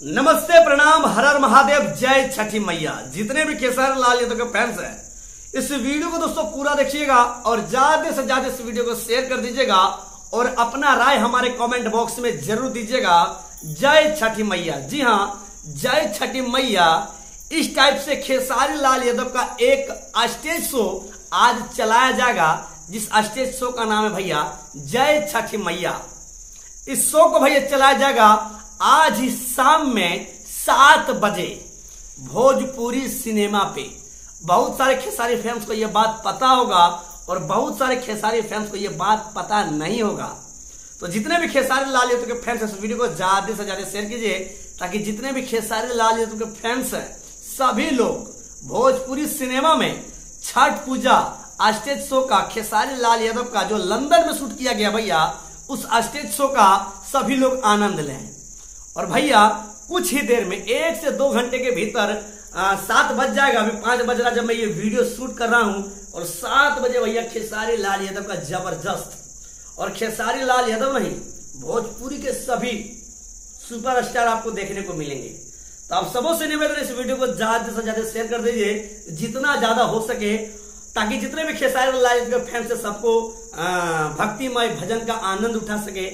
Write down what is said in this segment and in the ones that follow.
नमस्ते, प्रणाम हर हर महादेव, जय छठी मैया। जितने भी खेसारी लाल यादव के फैंस हैं, इस वीडियो को दोस्तों पूरा देखिएगा और ज़्यादा से ज़्यादा इस वीडियो को शेयर कर दीजिएगा और अपना राय हमारे कमेंट बॉक्स में ज़रूर दीजिएगा। जय छठी मैया। जी हाँ जय छठी मैया। इस टाइप से खेसारी लाल यादव का एक स्टेज शो आज चलाया जाएगा, जिस स्टेज शो का नाम है भैया, जय छठी मैया। इस शो को भैया चलाया जाएगा आज ही शाम में सात बजे भोजपुरी सिनेमा पे बहुत सारे खेसारी फैंस को यह बात पता होगा और बहुत सारे खेसारी फैंस को यह बात पता नहीं होगा। तो जितने भी खेसारी लाल यादव के फैंस हैं, इस वीडियो को ज़्यादा से ज़्यादा शेयर कीजिए, ताकि जितने भी खेसारी लाल यादव के फैंस हैं, सभी लोग भोजपुरी सिनेमा में छठ पूजा स्टेज शो का, खेसारी लाल यादव का जो लंदन में शूट किया गया भैया, उस स्टेज शो का सभी लोग आनंद लें। और भैया, कुछ ही देर में एक से दो घंटे के भीतर सात बज जाएगा। अभी पाँच बज रहा जब मैं ये वीडियो शूट कर रहा हूँ। और सात बजे भैया खेसारी लाल यादव का ज़बरदस्त। और खेसारी लाल यादव नहीं, भोजपुरी के सभी सुपरस्टार आपको देखने को मिलेंगे। तो आप सबों से निवेदन इस वीडियो को ज़्यादा से ज़्यादा शेयर कर दीजिए, जितना ज़्यादा हो सके, ताकि जितने भी खेसारी लाल यादव के फैंस है सबको भक्तिमय भजन का आनंद उठा सके।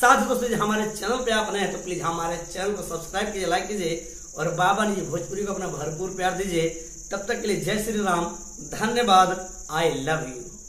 साथ दोस्तों हमारे चैनल पे आप नए हैं तो प्लीज़ हमारे चैनल को सब्सक्राइब कीजिए लाइक कीजिए और बाबा ने भोजपुरी को अपना भरपूर प्यार दीजिए। तब तक के लिए जय श्री राम, धन्यवाद आई लव यू